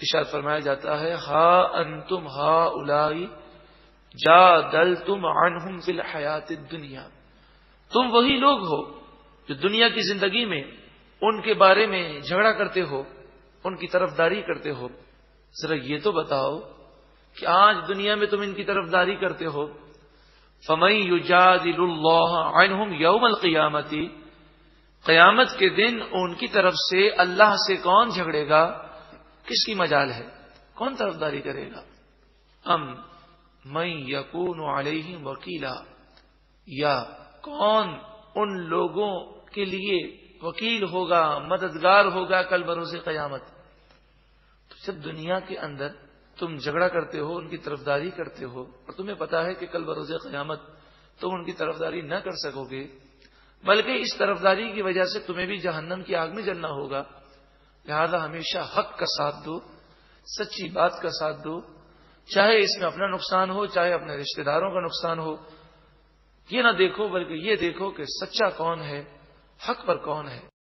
اشار فرمایا جاتا ہے، ہا ان تم ہا الائی جا دل تم ان فی الحیات دنیا تم وہی لوگ ہو جو دنیا کی زندگی میں ان کے بارے میں جھگڑا کرتے ہو، ان کی طرف داری کرتے ہو۔ ذرا یہ تو بتاؤ کہ آج دنیا میں تم ان کی طرف داری کرتے ہو۔ فمئی یوجاد اللہ عنہم یوم القیامتی، قیامت کے دن ان کی طرف سے اللہ سے کون جھگڑے گا؟ کس کی مجال ہے؟ کون طرف داری کرے گا؟ ام میں یقون علیہ وکیلا، یا کون ان لوگوں کے لیے وکیل ہوگا، مددگار ہوگا کل بروز قیامت؟ تو جب دنیا کے اندر تم جھگڑا کرتے ہو، ان کی طرفداری کرتے ہو اور تمہیں پتا ہے کہ کل بروز قیامت تم ان کی طرفداری نہ کر سکو گے، بلکہ اس طرفداری کی وجہ سے تمہیں بھی جہنم کی آگ میں جلنا ہوگا۔ لہذا ہمیشہ حق کا ساتھ دو، سچی بات کا ساتھ دو۔ چاہے اس میں اپنا نقصان ہو، چاہے اپنے رشتہ داروں کا نقصان ہو۔ یہ نہ دیکھو، بلکہ یہ دیکھو کہ سچا کون ہے، حق پر کون ہے۔